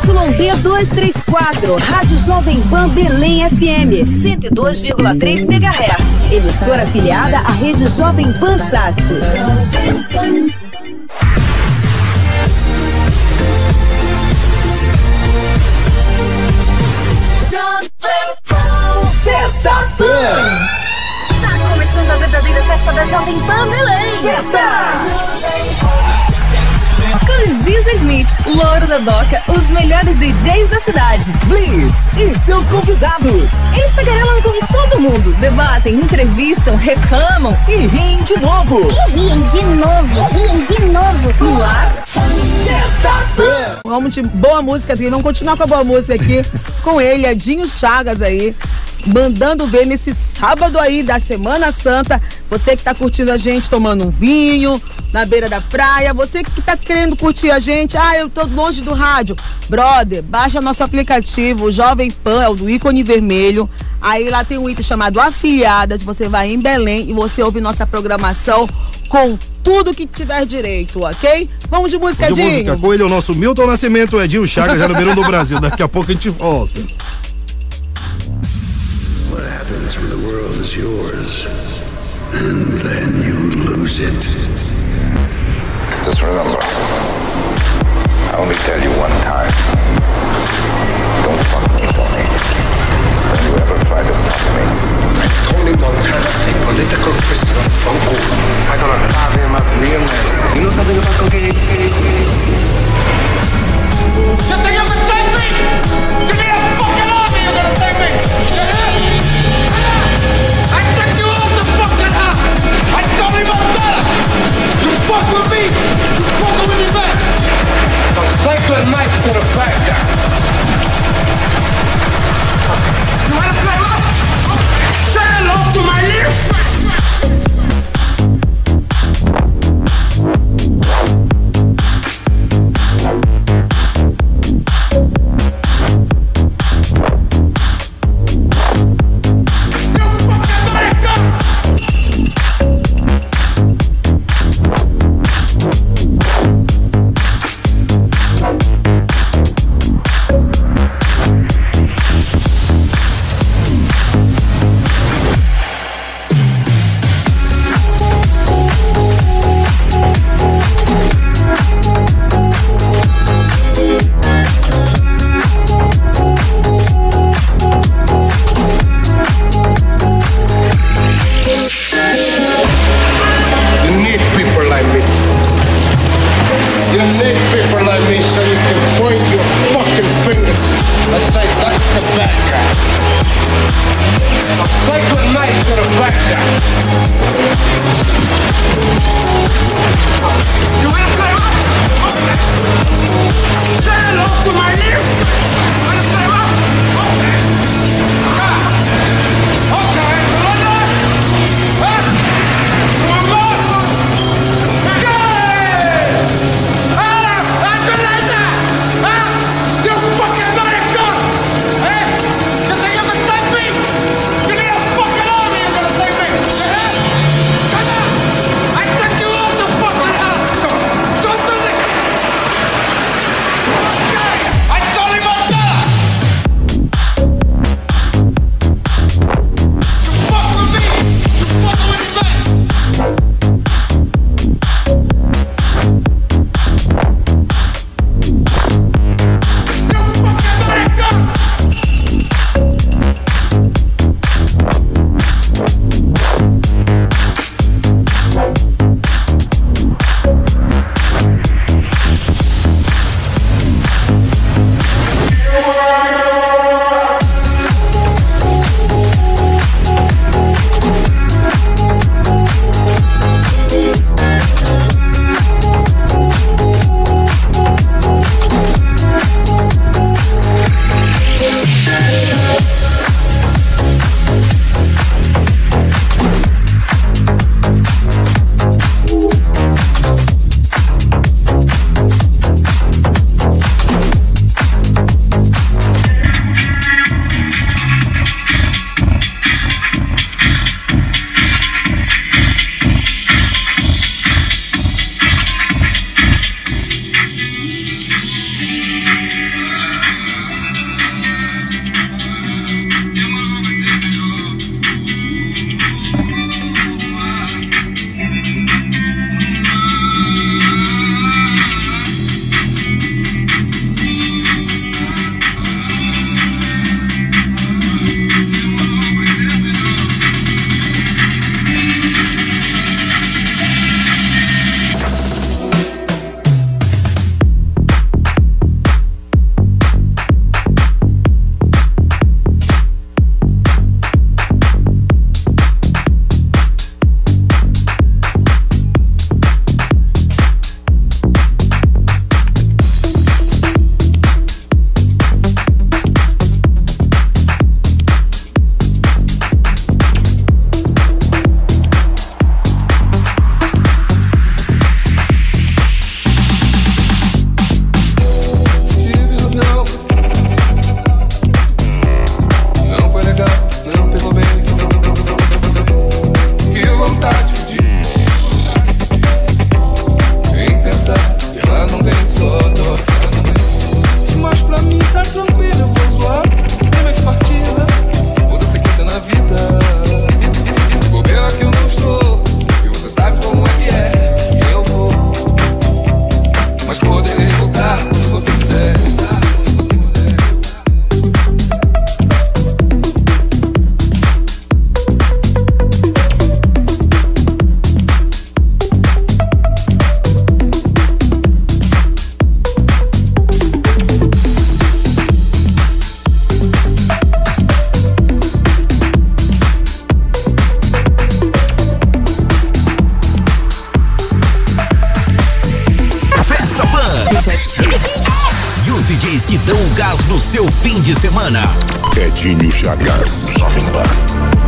ZYD 234, Rádio Jovem Pan Belém FM, 102,3 MHz. Emissora afiliada à Rede Jovem Pan Sat. Festa Pan! Tá começando a verdadeira festa da Jovem Pan Belém! Festa! Giza Smith, Louro da Doca, os melhores DJs da cidade. Blitz e seus convidados. Eles tagarelam com todo mundo, debatem, entrevistam, reclamam e riem de novo. E riem de novo, riem de novo. No ar, Vamos de boa música aqui, vamos continuar com a boa música aqui, com ele, Edinho Chagas aí, mandando ver nesse sábado aí da Semana Santa. Você que tá curtindo a gente tomando um vinho na beira da praia, você que tá querendo curtir a gente, ah, eu tô longe do rádio. Brother, baixa nosso aplicativo, o Jovem Pan, é o do ícone vermelho. Aí lá tem um item chamado Afiliadas, você vai em Belém e você ouve nossa programação com tudo que tiver direito, ok? Vamos de música, Vamos de Edinho. música. Com ele, o nosso Milton Nascimento, Edinho Chagas, já número um do Brasil. Daqui a pouco a gente volta. What happens when the world is yours and then you lose it? Just remember, I only tell you one time. Don't fuck me. fim de semana. Edinho Chagas, Jovem Pan.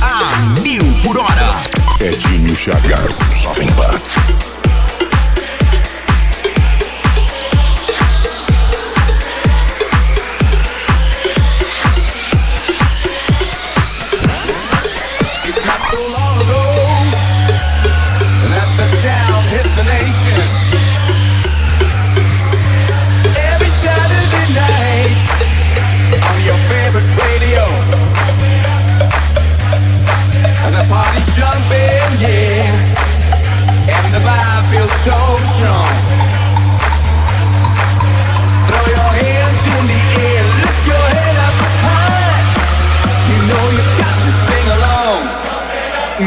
Ah!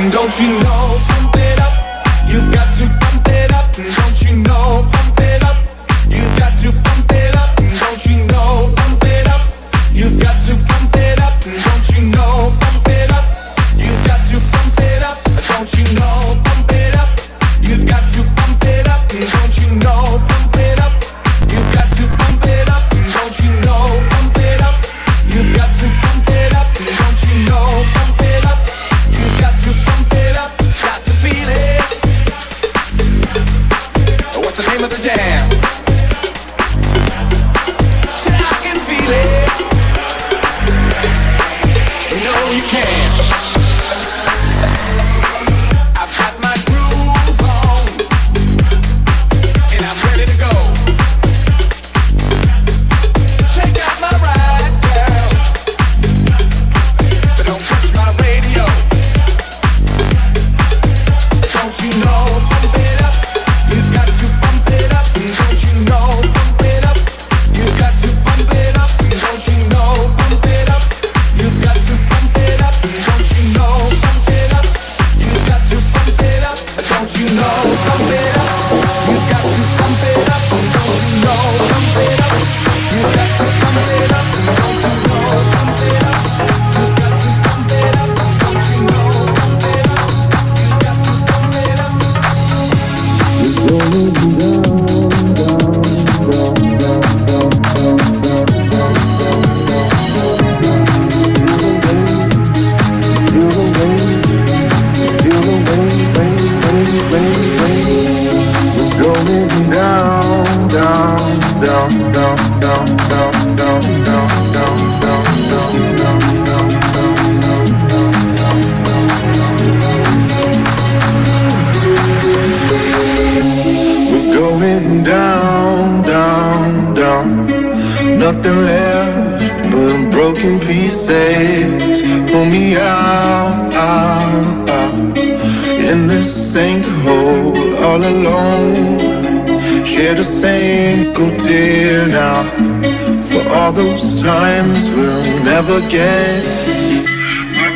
Don't you know? Shed a single tear now for all those times we'll never get.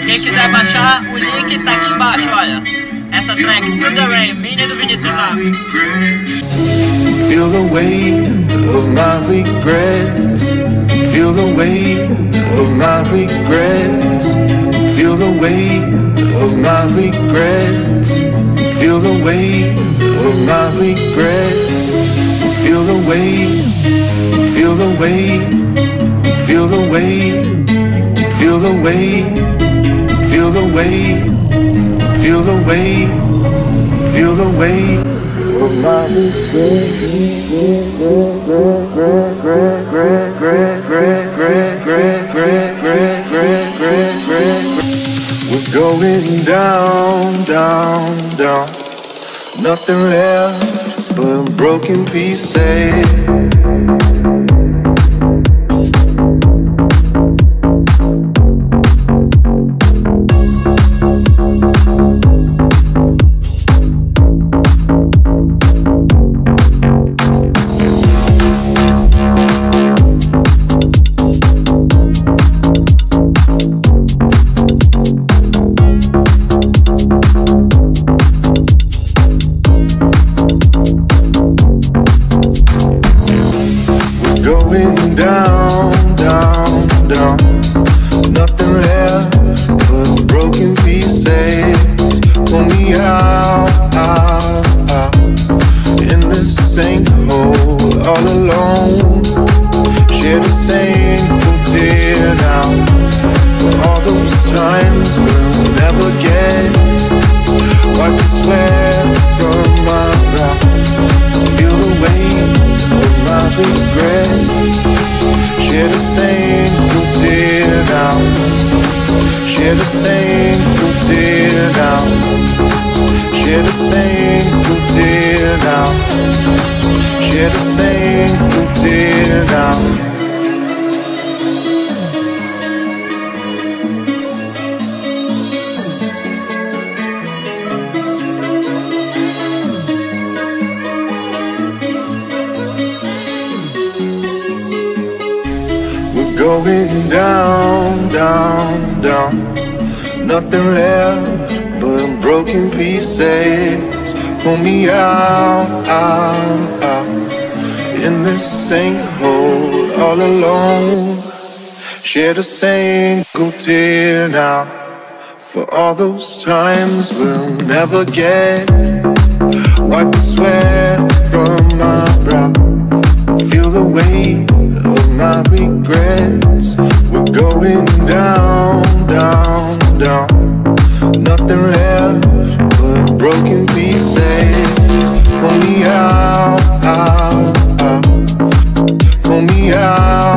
Quem quiser baixar, o link tá aqui embaixo, olha. Essa track, Feel the Rain, minha do Vinícius Ramos. Feel the weight of my regrets. Feel the weight of my regrets. Feel the weight of my regrets. Feel the weight of my regret. Feel the weight. Feel the weight. Feel the weight. Feel the weight. Feel the weight. Feel the weight. Feel the weight of my We're Nothing left but broken pieces. Eh? In this sinkhole, all alone. Shed a single tear now. For all those times we'll never get. Wipe the sweat from my brow. Feel the weight of my regrets. Shed a single tear now. Shed a single tear now. A single tear now. A single tear now. Going down, down, down. Nothing left broken pieces. Pull me out, out, out. In this sinkhole, all alone. Shed a single tear now. For all those times we'll never get. Wipe the sweat from my brow. Feel the weight of my regrets. We're going down, down, down. Nothing left broken pieces. Pull me out, out, out. Pull me out.